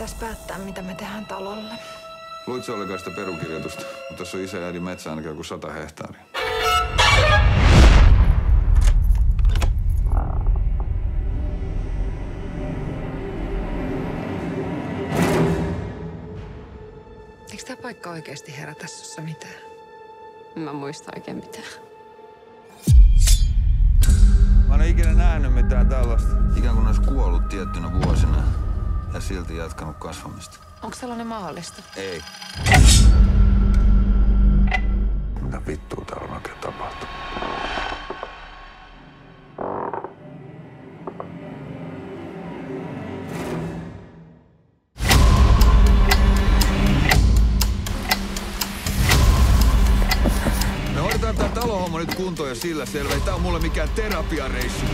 taas päättää, mitä me tehdään talolle. Luitko ollenkaan sitä perukirjoitusta? Tässä on isä ja äidin metsä ainakin joku sata hehtaaria. Eikö tämä paikka oikeasti herätä sussa mitään? Mä en muista oikein mitään. Mä en ole ikinä nähnyt mitään tällaista. Ikään kuin olisi kuollut tiettynä vuosina silti jatkanut kasvamista. Onko sellainen mahdollista? Ei. Mitä vittua täällä on oikein tapahtunut? Me hoidetaan tää talohomma nyt kuntoon ja sillä selvä. Tää on mulle mikään terapiareissu.